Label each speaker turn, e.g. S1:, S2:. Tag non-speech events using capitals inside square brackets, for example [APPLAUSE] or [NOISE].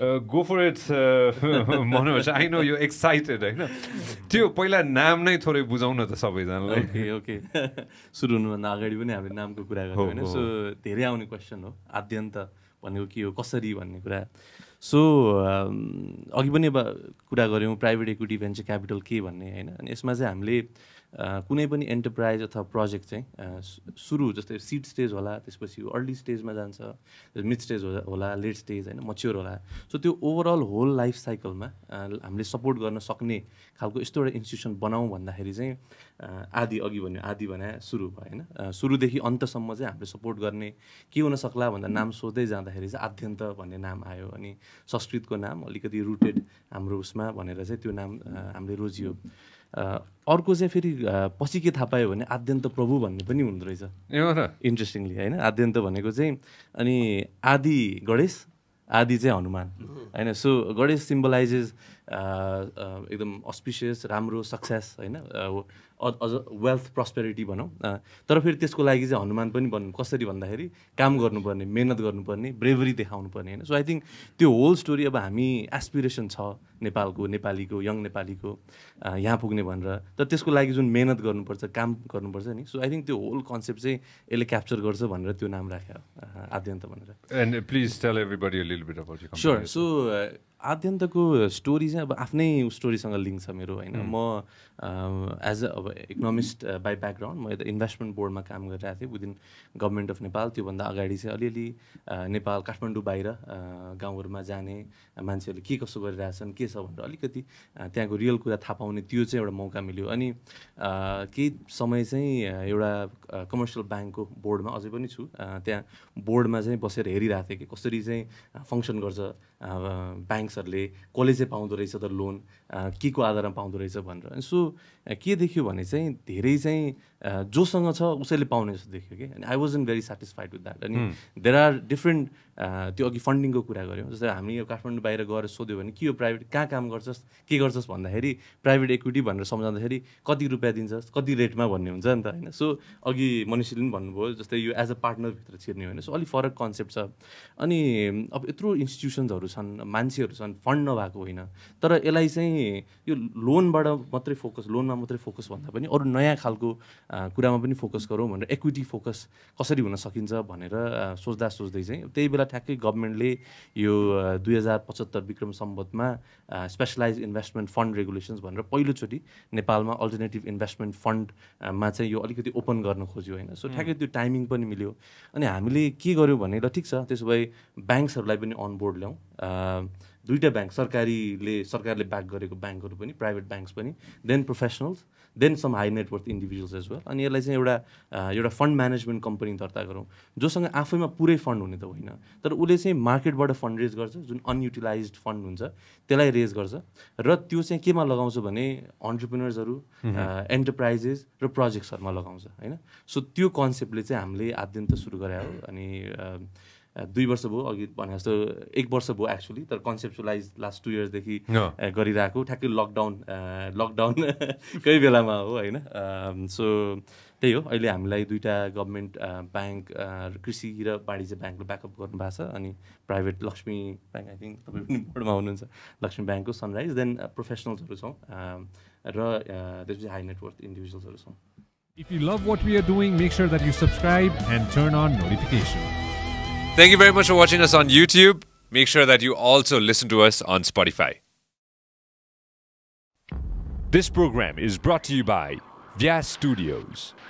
S1: Go for it भनेपछि I know यो excited होइन त्यो पहिला नाम नै थोरै बुझाउन त सबैजनालाई।
S2: ओके ओके [LAUGHS] सुरु हुनुभन्दा अगाडि पनि हामीले नामको कुरा गऱ्यौँ होइन? सो धेरै आउने क्वेसन हो। आद्यन्त भनेको के हो कसरी भन्ने कुरा? सो अघि पनि अब कुरा गऱ्यौँ प्राइभेट इक्विटी भेन्चर क्यापिटल के भन्ने होइन? अनि यसमा चाहिँ हामीले कुनै पनि एन्टरप्राइज अथवा प्रोजेक्ट चाहिँ सुरु जस्तै सिड स्टेज होला त्यसपछि अर्ली स्टेजमा जान्छ मिड स्टेज होला लेट स्टेज होइन मच्योर होला। सो त्यो ओभरअल होल लाइफ साइकलमा हामीले सपोर्ट गर्न सक्ने खालको यस्तो एउटा इन्स्टिट्युसन बनाऊँ भन्दाखेरि चाहिँ आदि अघि भन्यो आदि भने सुरु भयो होइन? सुरुदेखि अन्तसम्म चाहिँ हामीले सपोर्ट गर्ने के हुनसक्ला भन्दा नाम सोध्दै जाँदाखेरि चाहिँ आद्यन्त भन्ने नाम आयो। अनि संस्कृतको नाम अलिकति रुटेड हाम्रो उसमा भनेर चाहिँ त्यो नाम हामीले रोजियो। अर्को चाहिँ फेरि पछि के थाहा पायो भने आद्यन्त प्रभु भन्ने पनि हुँदो रहेछ। इन्ट्रेस्टिङली होइन? आद्यन्त भनेको चाहिँ अनि आदि गणेश आदि चाहिँ हनुमान। होइन? सो गणेश सिम्बलाइजेस एकदम अस्पिसियस राम्रो सक्सेस होइन? अझ वेल्थ प्रस्पेरिटी भनौँ। तर फेरि त्यसको लागि चाहिँ हनुमान पनि भन्नु कसरी भन्दाखेरि काम गर्नुपर्ने मेहनत गर्नुपर्ने ब्रेभरी देखाउनु पर्ने होइन? सो आई थिङ्क त्यो होल स्टोरी अब हामी एसपिरेसन छ नेपालको नेपालीको यङ नेपालीको यहाँ पुग्ने भनेर। तर त्यसको लागि जुन मेहनत गर्नुपर्छ काम गर्नुपर्छ नि। सो आई थिङ्क त्यो होल कन्सेप्ट चाहिँ यसले क्याप्चर गर्छ भनेर त्यो नाम राख्यो आद्यन्त भनेर।
S1: And please tell everybody
S2: sure so आद्यन्तको story चाहिँ अब आफ्नै स्टोरीसँग लिङ्क छ मेरो होइन? म एज अ अब इकोनोमिस्ट बाई ब्याकग्राउन्ड म यता इन्भेस्टमेन्ट बोर्डमा काम गरिरहेको थिएँ विदिन गभर्मेन्ट अफ नेपाल त्योभन्दा अगाडि चाहिँ अलिअलि नेपाल काठमाडौँ बाहिर गाउँहरूमा जाने मान्छेहरूले के कसो गरिरहेछन् के छ भनेर अलिकति त्यहाँको रियल कुरा थाहा पाउने त्यो चाहिँ एउटा मौका मिल्यो। अनि केही समय चाहिँ एउटा कमर्सियल ब्याङ्कको बोर्डमा अझै पनि छु त्यहाँ बोर्डमा चाहिँ बसेर हेरिरहेको थिएँ कि कसरी चाहिँ फङ्सन गर्छ ब्याङ्क्सहरूले कसले चाहिँ पाउँदो रहेछ त लोन के को आधारमा पाउँदो रहेछ भनेर। सो के देखियो भने चाहिँ धेरै चाहिँ जोसँग छ उसैले पाउने जस्तो देखियो कि। अनि I was in very satisfied with that अनि देयर आर डिफ्रेन्ट त्यो अघि फन्डिङको कुरा गऱ्यौँ। जस्तै हामी यो काठमाडौँ बाहिर गएर सोध्यो भने के यो प्राइभेट कहाँ काम गर्छस् के गर्छस् भन्दाखेरि प्राइभेट इक्विटी भनेर सम्झाउँदाखेरि कति रुपियाँ दिन्छस् कति रेटमा भन्ने हुन्छ नि त होइन? सो अघि मनुष्यले पनि भन्नुभयो जस्तै यो एज अ पार्टनरभित्र छिर्ने होइन। सो अलिक फरक कन्सेप्ट छ। अनि अब यत्रो इन्स्टिट्युसन्सहरू छन् मान्छेहरू छन् फन्ड नभएको होइन। तर यसलाई चाहिँ यो लोनबाट मात्रै फोकस लोनमा मात्रै फोकस भन्दा पनि अरू नयाँ खालको कुरामा पनि फोकस गरौँ भनेर इक्विटी फोकस कसरी हुन सकिन्छ भनेर सोच्दा सोच्दै चाहिँ त्यही बेला ठ्याक्कै गभर्मेन्टले यो दुई हजार पचहत्तर विक्रम सम्बन्धमा स्पेसलाइज इन्भेस्टमेन्ट फन्ड रेगुलेसन्स भनेर पहिलोचोटि नेपालमा अल्टरनेटिभ इन्भेस्टमेन्ट फन्डमा चाहिँ यो अलिकति ओपन गर्न खोज्यो होइन। सो ठ्याक्कै त्यो टाइमिङ पनि मिल्यो। अनि हामीले के गर्यौँ भने ल ठिक छ त्यसो भए ब्याङ्क्सहरूलाई पनि अनबोर्ड ल्याउँ। दुईवटा ब्याङ्क सरकारीले सरकारले ब्याक गरेको ब्याङ्कहरू पनि प्राइभेट ब्याङ्क्स पनि then professionals then some high net worth individuals as well अनि यसलाई चाहिँ एउटा एउटा फन्ड म्यानेजमेन्ट कम्पनी दर्ता गरौँ जोसँग आफैमा पुरै फन्ड हुने त होइन। तर उसले चाहिँ मार्केटबाट फन्ड रेज गर्छ जुन अनयुटिलाइज फन्ड हुन्छ त्यसलाई रेज गर्छ। र त्यो चाहिँ केमा लगाउँछ भने अन्टरप्रिनर्सहरू एन्टरप्राइजेस र प्रोजेक्ट्सहरूमा लगाउँछ होइन। सो त्यो कन्सेप्टले चाहिँ हामीले आद्यन्त सुरु गरे हो। अनि दुई वर्ष भयो अघि भने जस्तो एक वर्ष भयो एक्चुली तर कन्सेप्चुलाइज लास्ट टु इयर्सदेखि गरिरहेको। ठ्याक्कै लकडाउन [LAUGHS] लकडाउनकै बेलामा हो होइन? सो त्यही हो। अहिले हामीलाई दुइटा गभर्मेन्ट ब्याङ्क कृषि र वाणिज्य ब्याङ्कले ब्याकअप गर्नुभएको छ अनि private Laxmi bank I think तपाईँ पनि बोर्डमा हुनुहुन्छ लक्ष्मी ब्याङ्कको सनराइज देन प्रोफेसनल्सहरू छौँ र त्यसपछि हाई नेटवर्थ इन्डिभिजुअल्सहरू छौँ।
S3: If you love what we are doing, make sure that you subscribe and turn on notifications.
S1: Thank you very much for watching us on YouTube. Make sure that you also listen to us on Spotify.
S3: This program is brought to you by Vyas Studios.